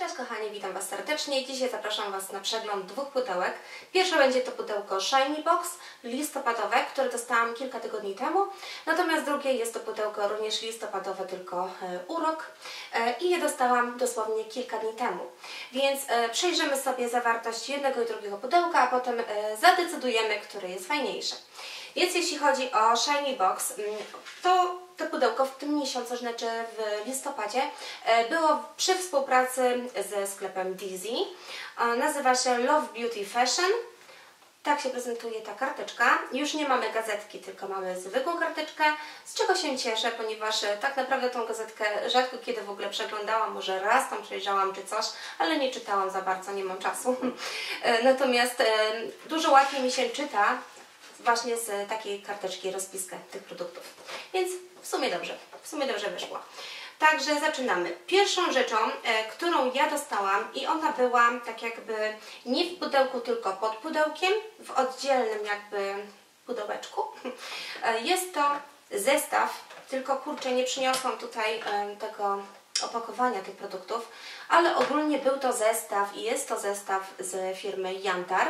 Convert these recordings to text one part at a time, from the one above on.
Cześć kochani, witam Was serdecznie. Dzisiaj zapraszam Was na przegląd dwóch pudełek. Pierwsze będzie to pudełko Shiny Box listopadowe, które dostałam kilka tygodni temu. Natomiast drugie jest to pudełko również listopadowe, tylko e, urok. E, I je dostałam dosłownie kilka dni temu. Więc e, przejrzymy sobie zawartość jednego i drugiego pudełka, a potem zadecydujemy, które jest fajniejsze. Więc jeśli chodzi o Shiny Box, mm, to to pudełko w tym miesiącu, znaczy w listopadzie, e, było przy współpracy ze sklepem Dizzy. E, Nazywa się Love Beauty Fashion. Tak się prezentuje ta karteczka. Już nie mamy gazetki, tylko mamy zwykłą karteczkę, z czego się cieszę, ponieważ e, tak naprawdę tą gazetkę rzadko kiedy w ogóle przeglądałam, może raz tam przejrzałam czy coś, ale nie czytałam za bardzo, nie mam czasu. Natomiast dużo łatwiej mi się czyta właśnie z takiej karteczki rozpiskę tych produktów. Więc w sumie dobrze, w sumie dobrze wyszło. Także zaczynamy. Pierwszą rzeczą, e, którą ja dostałam i ona była tak jakby nie w pudełku, tylko pod pudełkiem, w oddzielnym jakby pudełeczku, e, jest to zestaw, tylko kurczę nie przyniosłam tutaj e, tego opakowania tych produktów, ale ogólnie był to zestaw i jest to zestaw z firmy Jantar.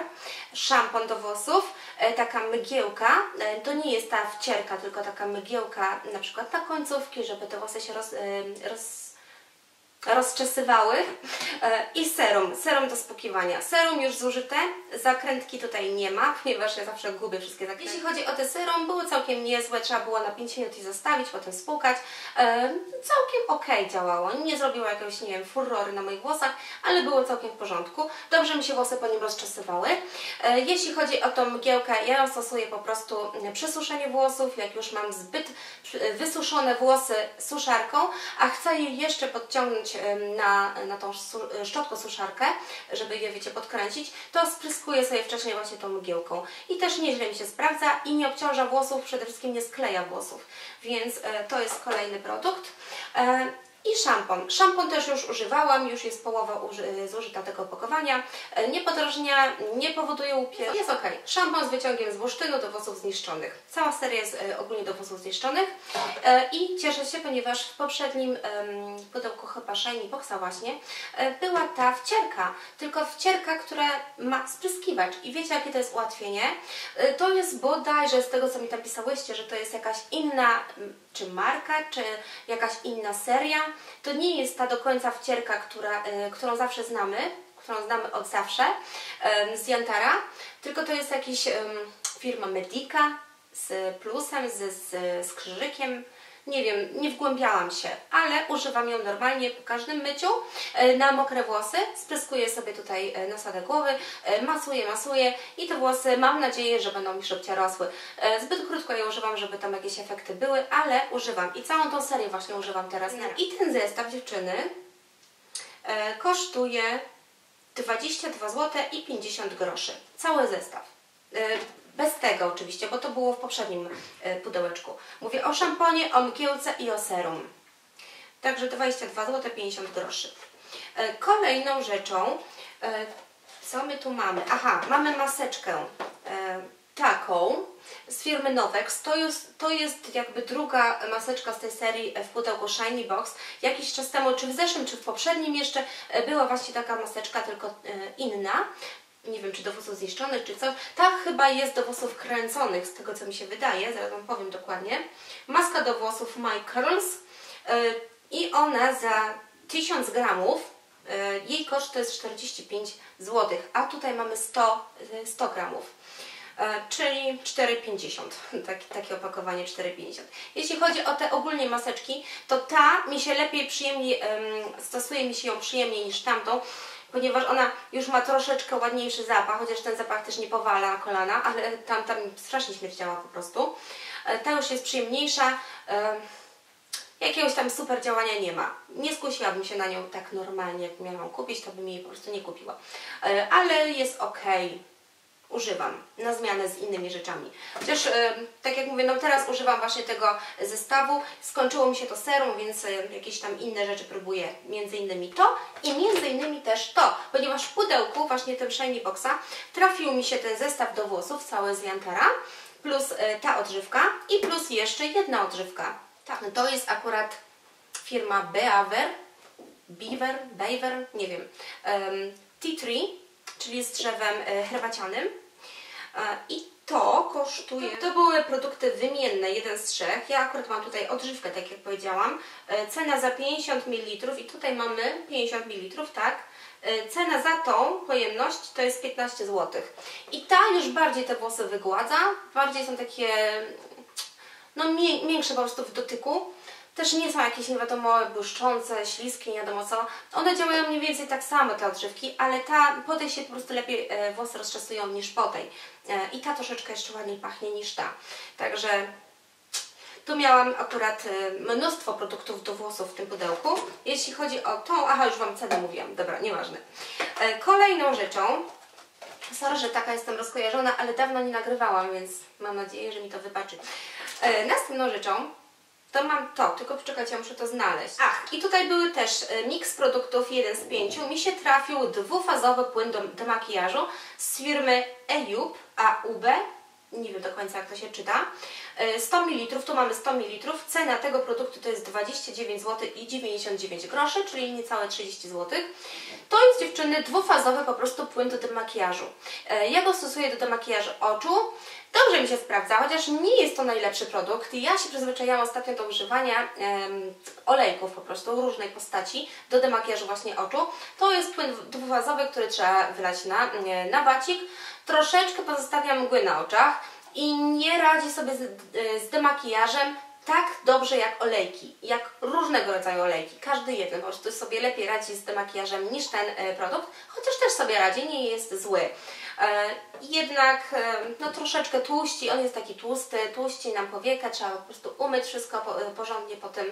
Szampon do włosów, e, taka mgiełka, e, to nie jest ta wcierka, tylko taka mgiełka na przykład na końcówki, żeby te włosy się roz, e, roz rozczesywały E, i serum, serum do spłukiwania. Serum już zużyte, zakrętki tutaj nie ma, ponieważ ja zawsze gubię wszystkie zakrętki. Jeśli chodzi o te serum, były całkiem niezłe, trzeba było na 5 minut je zostawić, potem spłukać. E, całkiem ok działało, nie zrobiło jakiegoś, nie wiem, furrory na moich włosach, ale było całkiem w porządku. Dobrze mi się włosy po nim rozczesywały. E, jeśli chodzi o tą mgiełkę, ja ją stosuję po prostu przy suszeniu włosów, jak już mam zbyt wysuszone włosy suszarką, a chcę je jeszcze podciągnąć na, na tą su- szczotko-suszarkę, żeby je, wiecie, podkręcić, to spryskuję sobie wcześniej właśnie tą mgiełką. I też nieźle mi się sprawdza i nie obciąża włosów, przede wszystkim nie skleja włosów. Więc e, to jest kolejny produkt. I szampon. Szampon też już używałam, już jest połowa uży, zużyta tego opakowania. E, Nie podrażnia, nie powoduje upier. Jest ok. Szampon z wyciągiem z bursztynu do włosów zniszczonych. Cała seria jest e, ogólnie do włosów zniszczonych. E, I cieszę się, ponieważ w poprzednim pudełku chyba Shiny Boxa właśnie była ta wcierka. Tylko wcierka, która ma spryskiwacz. I wiecie jakie to jest ułatwienie? To jest bodajże z tego co mi tam pisałyście, że to jest jakaś inna czy marka, czy jakaś inna seria. To nie jest ta do końca wcierka, która, y, którą zawsze znamy, którą znamy od zawsze z Jantara, tylko to jest jakiś em, firma Medica z plusem, z, z, z krzyżykiem. Nie wiem, nie wgłębiałam się, ale używam ją normalnie po każdym myciu e, na mokre włosy. Spryskuję sobie tutaj e, nasadę głowy, e, masuję, masuję i te włosy mam nadzieję, że będą mi szybciej rosły. Zbyt krótko je używam, żeby tam jakieś efekty były, ale używam i całą tą serię właśnie używam teraz. I ten zestaw dziewczyny kosztuje 22 zł i 50 groszy. Cały zestaw. Bez tego oczywiście, bo to było w poprzednim e, pudełeczku. Mówię o szamponie, o mgiełce i o serum. Także 22 zł 50 groszy. E, Kolejną rzeczą, e, co my tu mamy? Aha, mamy maseczkę taką z firmy Novex. To jest, to jest jakby druga maseczka z tej serii w pudełku Shiny Box. Jakiś czas temu, czy w zeszłym, czy w poprzednim jeszcze była właśnie taka maseczka, tylko inna. Nie wiem, czy do włosów zniszczonych, czy coś. Ta chyba jest do włosów kręconych, z tego co mi się wydaje. Zaraz Wam powiem dokładnie. Maska do włosów My Curls. E, I ona za 1000 gramów e, jej koszt to jest 45 zł, a tutaj mamy 100, e, 100 gramów. E, czyli 4,50. Tak, takie opakowanie 4,50. Jeśli chodzi o te ogólnie maseczki, to ta mi się lepiej, przyjemniej, em, stosuje mi się ją przyjemniej niż tamtą, ponieważ ona już ma troszeczkę ładniejszy zapach, chociaż ten zapach też nie powala na kolana, ale tam, tam strasznie śmierdziała po prostu. E, Ta już jest przyjemniejsza. E, Jakiegoś tam super działania nie ma. Nie skusiłabym się na nią tak normalnie, jak miałam kupić, to bym jej po prostu nie kupiła. E, Ale jest ok. Używam na zmianę z innymi rzeczami. Chociaż, tak jak mówię, no teraz używam właśnie tego zestawu. Skończyło mi się to serum, więc jakieś tam inne rzeczy próbuję. Między innymi to i między innymi też to. Ponieważ w pudełku, właśnie tym Shiny Boxa, trafił mi się ten zestaw do włosów, cały z Jantara, plus e, ta odżywka i plus jeszcze jedna odżywka. Tak, no to jest akurat firma Beaver. beaver, beaver, nie wiem, em, tea tree, czyli z drzewem e, herbacianym. I to kosztuje, to były produkty wymienne, jeden z trzech. Ja akurat mam tutaj odżywkę, tak jak powiedziałam. E, Cena za 50 ml i tutaj mamy 50 ml, tak? E, Cena za tą pojemność to jest 15 zł. I ta już bardziej te włosy wygładza, bardziej są takie no mię- większe po prostu w dotyku. Też nie są jakieś nie wiadomo błyszczące, śliskie, nie wiadomo co. One działają mniej więcej tak samo te odżywki, ale ta po tej się po prostu lepiej e, włosy rozczesują niż po tej. E, I ta troszeczkę jeszcze ładniej pachnie niż ta. Także tu miałam akurat e, mnóstwo produktów do włosów w tym pudełku. Jeśli chodzi o tą, aha już Wam cenę mówiłam, dobra, nieważne. E, Kolejną rzeczą, sorry, że taka jestem rozkojarzona, ale dawno nie nagrywałam, więc mam nadzieję, że mi to wybaczy. E, Następną rzeczą to mam to, tylko poczekajcie, ja muszę to znaleźć. Ach, i tutaj były też e, miks produktów, jeden z pięciu. Mi się trafił dwufazowy płyn do, do makijażu z firmy EUB, AUB. Nie wiem do końca jak to się czyta. E, 100 ml, tu mamy 100 ml. Cena tego produktu to jest 29 zł i 99 groszy, czyli niecałe 30 zł. To jest dziewczyny dwufazowy po prostu płyn do demakijażu. E, Ja go stosuję do demakijażu oczu. Dobrze mi się sprawdza, chociaż nie jest to najlepszy produkt. Ja się przyzwyczaiłam ostatnio do używania em, olejków po prostu różnej postaci do demakijażu właśnie oczu. To jest płyn dwufazowy, który trzeba wylać na, na bacik. Troszeczkę pozostawia mgły na oczach i nie radzi sobie z, z demakijażem tak dobrze jak olejki, jak różnego rodzaju olejki. Każdy jeden po prostu sobie lepiej radzi z demakijażem niż ten e, produkt, chociaż też sobie radzi, nie jest zły. E, jednak e, no troszeczkę tłuści, on jest taki tłusty, tłuści nam powieka, trzeba po prostu umyć wszystko po, porządnie po tym,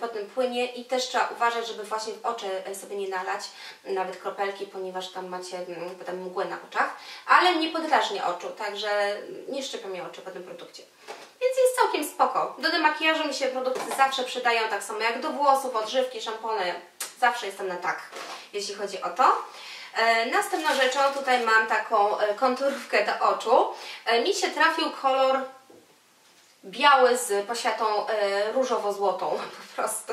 po tym płynie i też trzeba uważać, żeby właśnie w oczy sobie nie nalać, nawet kropelki, ponieważ tam macie mm, potem mgłę na oczach, ale nie podrażnia oczu, także nie szczypia mi oczu po tym produkcie. Więc jest całkiem spoko. Do demakijażu mi się produkty zawsze przydają, tak samo jak do włosów, odżywki, szampony. Zawsze jestem na tak, jeśli chodzi o to. E, następną rzeczą tutaj mam taką e, konturówkę do oczu. E, mi się trafił kolor biały z posiatą e, różowo-złotą po prostu.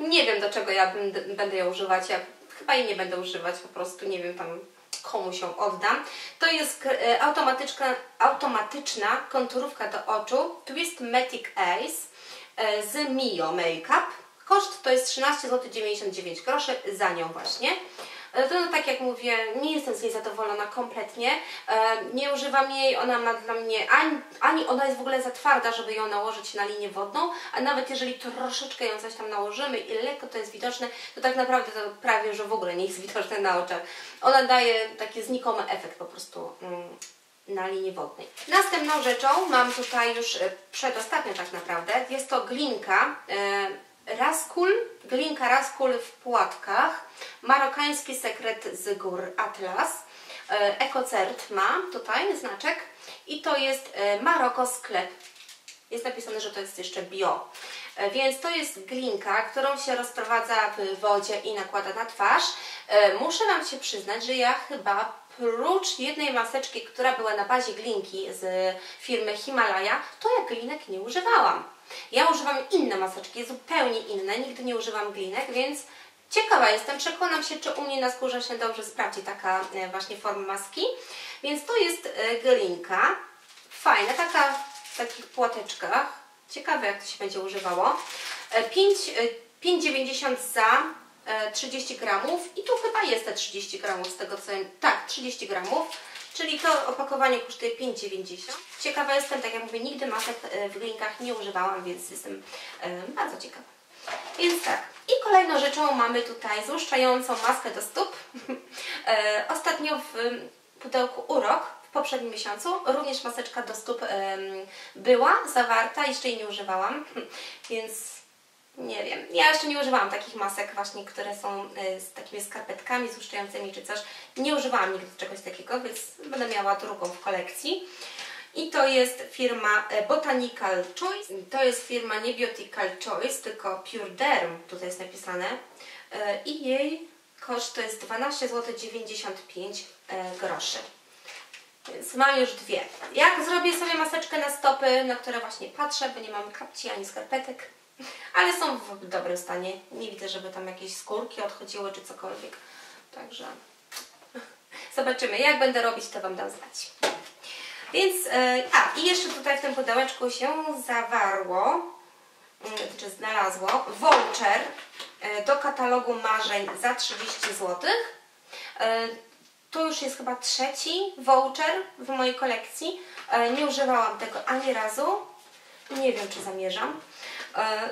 Nie wiem do czego ja będę ją używać. Ja chyba jej nie będę używać, po prostu nie wiem tam komu się oddam. To jest e, automatyczna, automatyczna konturówka do oczu Twist Matic Ace z Mio Makeup. Koszt to jest 13 zł 99 groszy za nią właśnie. E, To tak jak mówię, nie jestem z niej zadowolona kompletnie. E, Nie używam jej, ona ma dla mnie, ani, ani ona jest w ogóle za twarda, żeby ją nałożyć na linię wodną, a nawet jeżeli troszeczkę ją coś tam nałożymy i lekko to jest widoczne, to tak naprawdę to prawie, że w ogóle nie jest widoczne na oczach. Ona daje taki znikomy efekt po prostu. Mm na linii wodnej. Następną rzeczą mam tutaj już e, przedostatnią tak naprawdę, jest to glinka Raskul, glinka Raskul w płatkach, marokański sekret z gór Atlas, e, EcoCert ma tutaj znaczek i to jest e, Maroko sklep. Jest napisane, że to jest jeszcze bio. E, Więc to jest glinka, którą się rozprowadza w wodzie i nakłada na twarz. Muszę Wam się przyznać, że ja chyba prócz jednej maseczki, która była na bazie glinki z firmy Himalaya, to ja glinek nie używałam. Ja używam inne maseczki, zupełnie inne, nigdy nie używam glinek, więc ciekawa jestem, przekonam się, czy u mnie na skórze się dobrze sprawdzi taka e, właśnie forma maski. Więc to jest e, glinka, fajna, taka w takich płateczkach, ciekawe jak to się będzie używało. E, 5, e, 5,90 za e, 30 gramów i tu chyba jest te 30 gramów z tego co tak 30 gramów czyli to opakowanie kosztuje 5,90 ciekawa jestem, tak jak mówię, nigdy masek e, w glinkach nie używałam, więc jestem e, bardzo ciekawa. Więc tak, i kolejną rzeczą mamy tutaj złuszczającą maskę do stóp. E, ostatnio w pudełku Urok w poprzednim miesiącu również maseczka do stóp była zawarta, jeszcze jej nie używałam. Więc nie wiem. Ja jeszcze nie używałam takich masek właśnie, które są y, z takimi skarpetkami złuszczającymi czy coś. Nie używałam nigdy czegoś takiego, więc będę miała drugą w kolekcji. I to jest firma e, Botanical Choice. To jest firma nie Biotical Choice, tylko Pure Derm, tutaj jest napisane. E, I jej koszt to jest 12 zł 95 e, groszy. Więc mam już dwie. Jak zrobię sobie maseczkę na stopy, na które właśnie patrzę, bo nie mam kapci ani skarpetek, Ale są w dobrym stanie. Nie widzę, żeby tam jakieś skórki odchodziły czy cokolwiek. Także zobaczymy. Jak będę robić, to Wam dam znać. Więc, e, a i jeszcze tutaj w tym pudełeczku się zawarło, mm, czy znalazło, voucher e, do katalogu marzeń za 30 zł. E, to już jest chyba trzeci voucher w mojej kolekcji. Nie używałam tego ani razu. Nie wiem, czy zamierzam.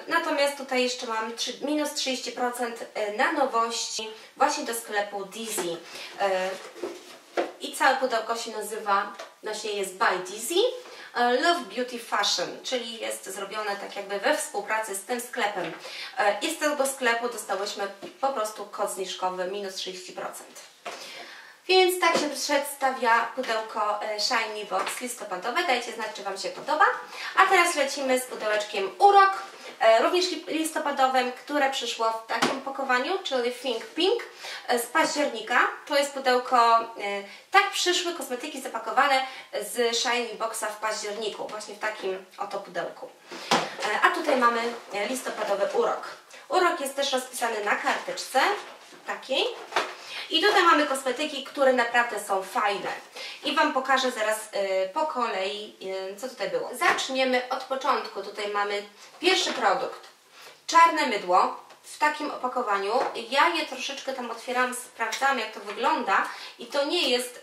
Natomiast tutaj jeszcze mam minus 30% na nowości właśnie do sklepu Dizzy. I całe pudełko się nazywa, właśnie jest by Dizzy. E, Love Beauty Fashion, czyli jest zrobione tak jakby we współpracy z tym sklepem. E, I z tego sklepu dostałyśmy po prostu kod zniżkowy minus 30%. Więc tak się przedstawia pudełko e, Shiny Box listopadowe. Dajcie znać, czy Wam się podoba. A teraz lecimy z pudełeczkiem Urok, e, również listopadowym, które przyszło w takim opakowaniu, czyli Think Pink e, z października. To jest pudełko, tak przyszły kosmetyki zapakowane z Shiny Boxa w październiku, właśnie w takim oto pudełku. A tutaj mamy listopadowy Urok. Urok jest też rozpisany na karteczce takiej. I tutaj mamy kosmetyki, które naprawdę są fajne. I Wam pokażę zaraz y, po kolei, y, co tutaj było. Zaczniemy od początku. Tutaj mamy pierwszy produkt. Czarne mydło w takim opakowaniu. Ja je troszeczkę tam otwieram, sprawdzam jak to wygląda i to nie jest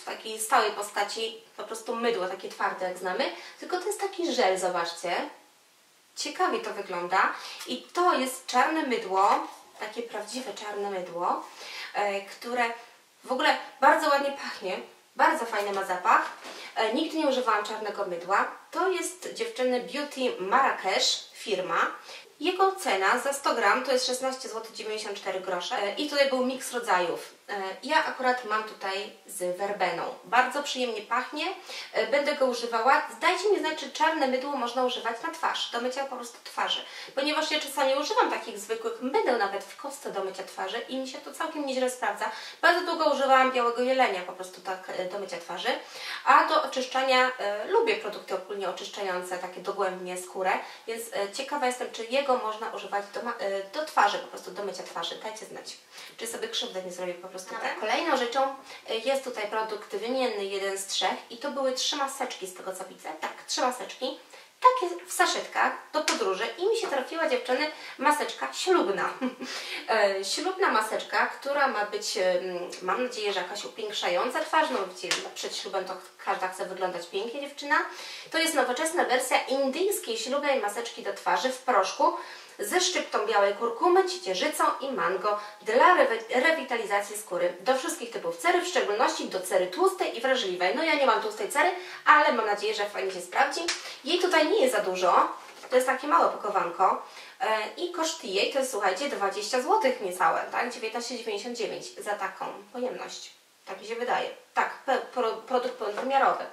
w takiej stałej postaci po prostu mydło, takie twarde jak znamy, tylko to jest taki żel, zobaczcie. Ciekawie to wygląda i to jest czarne mydło, takie prawdziwe czarne mydło. E, które w ogóle bardzo ładnie pachnie, bardzo fajny ma zapach. E, nigdy nie używałam czarnego mydła. To jest dziewczyny Beauty Marrakesz firma jego cena za 100 gram to jest 16 zł 94 grosze e, i tutaj był miks rodzajów. E, ja akurat mam tutaj z werbeną. Bardzo przyjemnie pachnie, e, będę go używała. Zdajcie mi znać, czy czarne mydło można używać na twarz, do mycia po prostu twarzy. Ponieważ ja czasami używam takich zwykłych mydeł nawet w kostce do mycia twarzy i mi się to całkiem nieźle sprawdza. Bardzo długo używałam białego jelenia po prostu tak do mycia twarzy, a do oczyszczania lubię produkty ogólnie oczyszczające, takie dogłębnie skórę, więc ciekawa jestem, czy jego można używać do, y, do twarzy, po prostu do mycia twarzy. Dajcie znać, czy sobie krzywdę nie zrobię po prostu tak. Kolejną rzeczą y, jest tutaj produkt wymienny, jeden z trzech i to były trzy maseczki z tego co widzę. Tak, trzy maseczki takie w saszetkach do podróży i mi się trafiła dziewczyny maseczka ślubna. E, ślubna maseczka, która ma być, mam nadzieję, że jakaś upiększająca twarz, no widzicie, przed ślubem to każda chce wyglądać pięknie dziewczyna. To jest nowoczesna wersja indyjskiej ślubnej maseczki do twarzy w proszku ze szczyptą białej kurkumy, ciecierzycą i mango dla rewitalizacji skóry. Do wszystkich typów cery, w szczególności do cery tłustej i wrażliwej. No ja nie mam tłustej cery, ale mam nadzieję, że fajnie się sprawdzi. Jej tutaj nie jest za dużo, to jest takie małe pakowanko e, i koszt jej to jest, słuchajcie, 20 zł niecałe, tak? 19,99 za taką pojemność. Tak mi się wydaje. Tak, produkt pełnowymiarowy.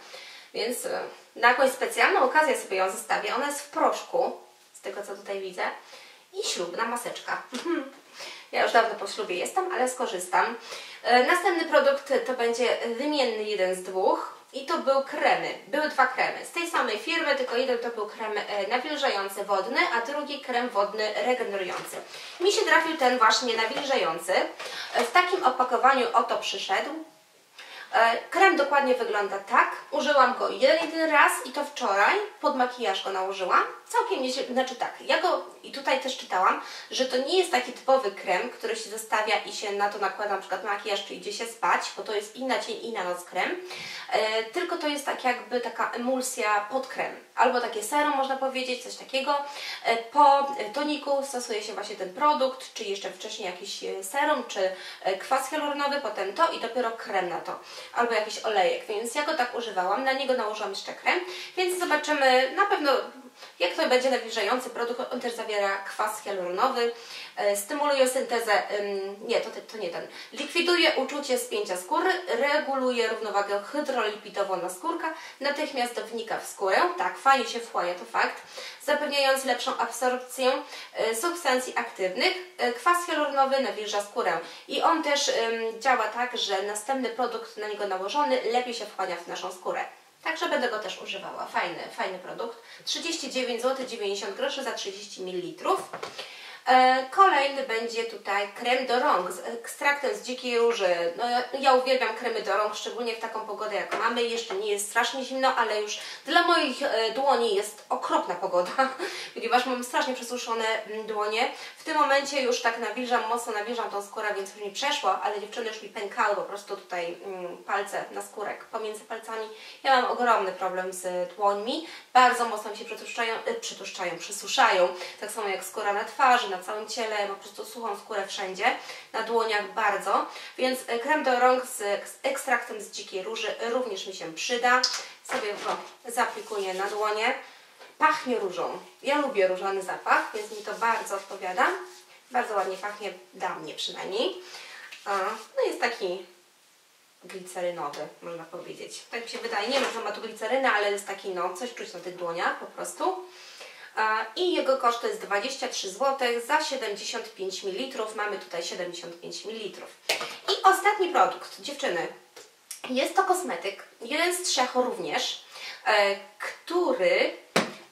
Więc e, na jakąś specjalną okazję sobie ją zostawię. Ona jest w proszku, z tego co tutaj widzę. I ślubna maseczka. Ja już dawno po ślubie jestem, ale skorzystam. E, następny produkt to będzie wymienny jeden z dwóch. I to był kremy. Były dwa kremy. Z tej samej firmy, tylko jeden to był krem e, nawilżający wodny, a drugi krem wodny regenerujący. Mi się trafił ten właśnie nawilżający. E, w takim opakowaniu oto przyszedł. Krem dokładnie wygląda tak. Użyłam go jeden raz i to wczoraj. Pod makijaż go nałożyłam. Całkiem nieźle, znaczy tak, ja go i tutaj też czytałam, że to nie jest taki typowy krem, który się zostawia i się na to nakłada na przykład makijaż, czy idzie się spać, bo to jest i na dzień, i na noc krem. E, tylko to jest tak jakby taka emulsja pod krem. Albo takie serum można powiedzieć, coś takiego. E, po toniku stosuje się właśnie ten produkt, czy jeszcze wcześniej jakiś e, serum, czy e, kwas hialuronowy, potem to i dopiero krem na to albo jakiś olejek, więc ja go tak używałam, na niego nałożyłam jeszcze krem, więc zobaczymy, na pewno jak to będzie nawilżający produkt, on też zawiera kwas hialuronowy, e, stymuluje syntezę, nie, to, to nie ten, likwiduje uczucie spięcia skóry, reguluje równowagę hydrolipidową na skórka, natychmiast wnika w skórę, tak, fajnie się wchłania, to fakt, zapewniając lepszą absorpcję e, substancji aktywnych. E, kwas hialuronowy nawilża skórę i on też działa tak, że następny produkt na niego nałożony lepiej się wchłania w naszą skórę. Także będę go też używała. Fajny, fajny produkt. 39 zł 90 groszy za 30 ml. E, Kolejny będzie tutaj krem do rąk z ekstraktem z dzikiej róży. No, ja- uwielbiam kremy do rąk, szczególnie w taką pogodę jak mamy. Jeszcze nie jest strasznie zimno, ale już dla moich e, dłoni jest okropna pogoda, ponieważ mam strasznie przesuszone mm, dłonie. W tym momencie już tak nawilżam, mocno nawilżam tą skórę, więc już mi przeszło, ale dziewczyny już mi pękały po prostu tutaj mm, palce na skórek pomiędzy palcami. Ja mam ogromny problem z dłońmi. Bardzo mocno mi się przetłuszczają, e, przetłuszczają, przesuszają. Tak samo jak skóra na twarzy, na całym ciele, po prostu suchą skórę wszędzie, na dłoniach bardzo, więc e, krem do rąk z eks- ekstraktem z dzikiej róży również mi się przyda. Sobie go zaaplikuję na dłonie. Pachnie różą. Ja lubię różany zapach, więc mi to bardzo odpowiada. Bardzo ładnie pachnie, dla mnie przynajmniej. No jest taki glicerynowy, można powiedzieć. Tak mi się wydaje. Nie wiem, że ma tu glicerynę, ale jest taki, no, coś czuć na tych dłoniach po prostu. I jego koszt to jest 23 zł za 75 ml. Mamy tutaj 75 ml. I ostatni produkt, dziewczyny. Jest to kosmetyk, jeden z trzech również, e, który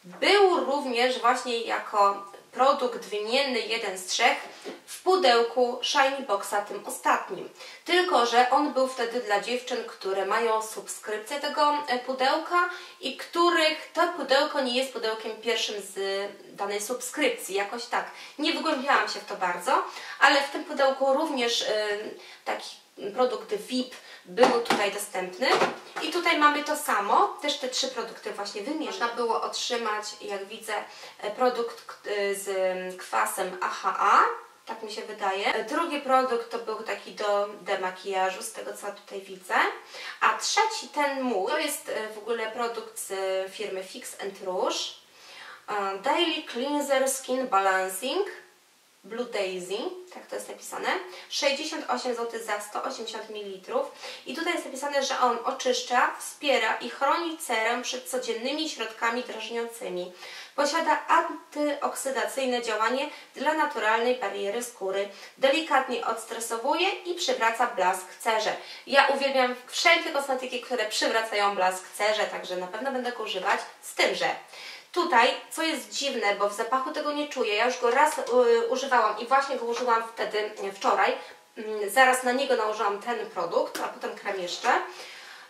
był również właśnie jako produkt wymienny, jeden z trzech, w pudełku Shiny Boxa tym ostatnim. Tylko, że on był wtedy dla dziewczyn, które mają subskrypcję tego e, pudełka i których to pudełko nie jest pudełkiem pierwszym z danej subskrypcji, jakoś tak. Nie wygłębiałam się w to bardzo, ale w tym pudełku również e, taki produkt VIP był tutaj dostępny. I tutaj mamy to samo, też te trzy produkty właśnie wymienione. Można było otrzymać, jak widzę, e, produkt e, z mm, kwasem AHA, tak mi się wydaje. E, Drugi produkt to był taki do demakijażu, z tego co tutaj widzę. A trzeci, ten mój, to jest w ogóle produkt z firmy Fix Rouge. Daily Cleanser Skin Balancing. Blue Daisy, tak to jest napisane, 68 zł za 180 ml. I tutaj jest napisane, że on oczyszcza, wspiera i chroni cerę przed codziennymi środkami drażniącymi. Posiada antyoksydacyjne działanie dla naturalnej bariery skóry. Delikatnie odstresowuje i przywraca blask cerze. Ja uwielbiam wszelkie kosmetyki, które przywracają blask cerze, także na pewno będę go używać. Z tym, że Tutaj, co jest dziwne, bo w zapachu tego nie czuję, ja już go raz y, używałam i właśnie go użyłam wtedy, wczoraj, Mm, zaraz na niego nałożyłam ten produkt, a potem krem jeszcze.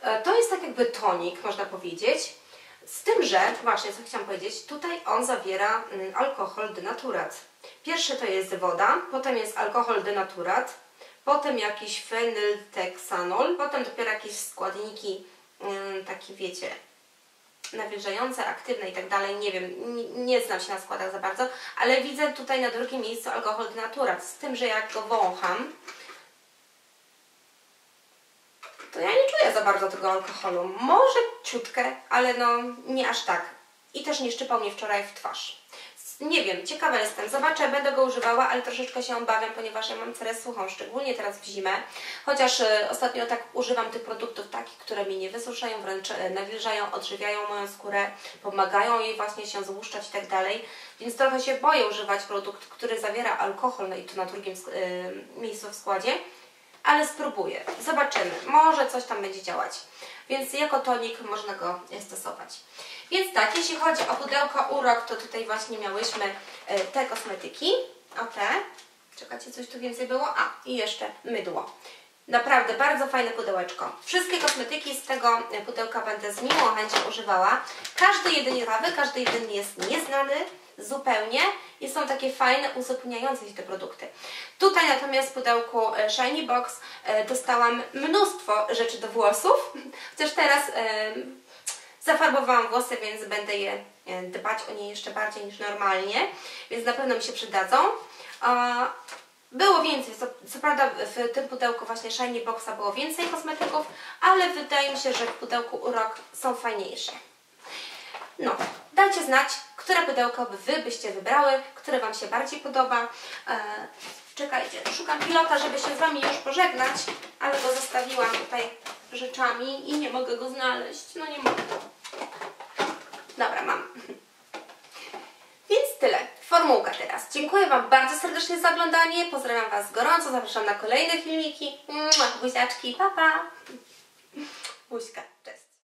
E, To jest tak jakby tonik, można powiedzieć. Z tym, że, właśnie co chciałam powiedzieć, tutaj on zawiera mm, alkohol denaturat. Pierwszy to jest woda, potem jest alkohol denaturat, potem jakiś fenylteksanol, potem dopiero jakieś składniki, mm, takie wiecie, nawilżające, aktywne i tak dalej, nie wiem, nie, nie znam się na składach za bardzo, ale widzę tutaj na drugim miejscu alkohol denaturat, z tym, że jak go wącham, to ja nie czuję za bardzo tego alkoholu. Może ciutkę, ale no nie aż tak. I też nie szczypał mnie wczoraj w twarz. Nie wiem, ciekawa jestem. Zobaczę, będę go używała, ale troszeczkę się obawiam, ponieważ ja mam cerę suchą, szczególnie teraz w zimę. Chociaż e, ostatnio tak używam tych produktów takich, które mnie nie wysuszają, wręcz e, nawilżają, odżywiają moją skórę, pomagają jej właśnie się złuszczać i tak dalej. Więc trochę się boję używać produkt, który zawiera alkohol, no i to na drugim e, miejscu w składzie ale spróbuję. Zobaczymy. Może coś tam będzie działać. Więc jako tonik można go stosować. Więc tak, jeśli chodzi o pudełko Urok, to tutaj właśnie miałyśmy e, te kosmetyki. O te. Czekajcie, coś tu więcej było? A, i jeszcze mydło. Naprawdę bardzo fajne pudełeczko. Wszystkie kosmetyki z tego e, pudełka będę z miłą chęcią używała. Każdy jeden ciekawy, każdy jeden jest nieznany zupełnie i są takie fajne, uzupełniające się te produkty. Tutaj natomiast w pudełku e, Shiny Box e, dostałam mnóstwo rzeczy do włosów, chociaż teraz e, zafarbowałam włosy, więc będę je dbać o nie jeszcze bardziej niż normalnie, więc na pewno mi się przydadzą. Było więcej, co, co prawda w tym pudełku właśnie Shiny Boxa było więcej kosmetyków, ale wydaje mi się, że w pudełku Urok są fajniejsze. No, dajcie znać, które pudełko Wy byście wybrały, które Wam się bardziej podoba. E, czekajcie, szukam pilota, żeby się z Wami już pożegnać, ale go zostawiłam tutaj rzeczami i nie mogę go znaleźć. No nie mogę. Dobra, mam. Więc tyle. Formułka teraz. Dziękuję Wam bardzo serdecznie za oglądanie. Pozdrawiam Was gorąco. Zapraszam na kolejne filmiki. Buziaczki. Pa, pa. Buźka.